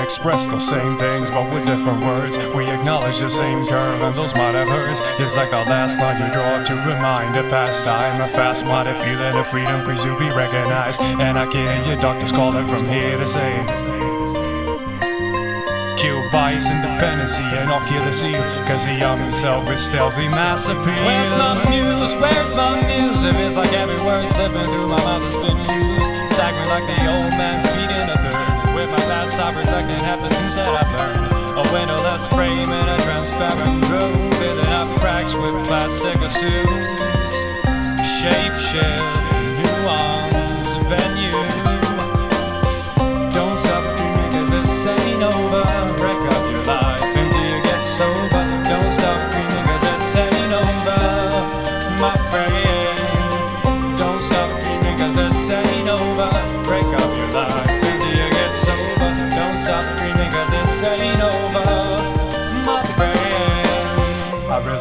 express the same things, but with different words. We acknowledge the same curve, and those might have hurts. It's like the last line you draw to remind a past time. A fast minded feeling of freedom, please you be recognized. And I can hear your doctors calling from here to say. Kill bias, and I'll kill the seal. Cause the young himself is stealthy mass appeal. Where's my muse? Where's my muse? If it's like every word slipping through my mouth has been used. Staggering like the old man I reflecting half the things that I've learned. A windowless frame in a transparent room. Filling up cracks with plastic assumes. Shape shift, nuance, venue.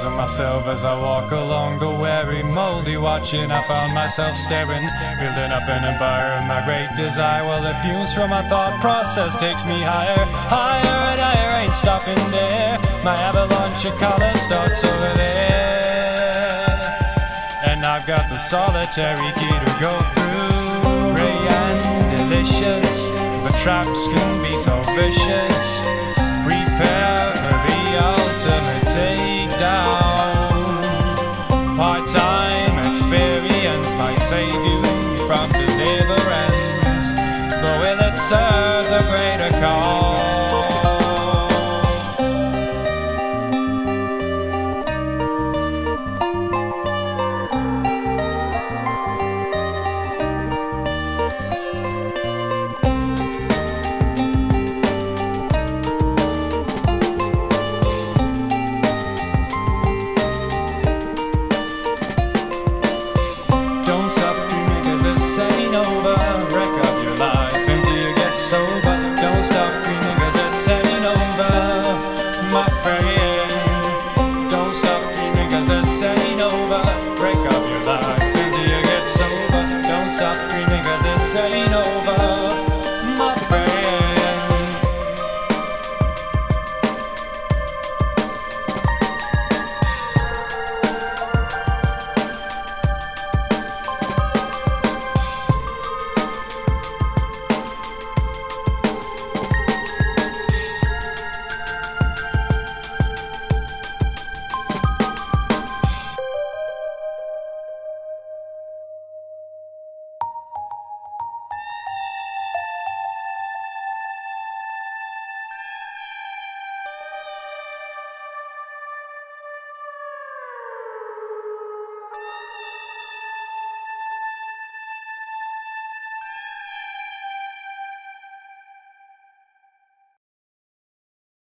I've myself as I walk along the weary, moldy watching. I found myself staring, building up an empire of my great desire. While the fumes from my thought process takes me higher, higher and higher. Ain't stopping there. My avalanche of color starts over there, and I've got the solitary key to go through. Ray and delicious, but traps can be so vicious. Prepare for the will it serve the greater cause? Don't stop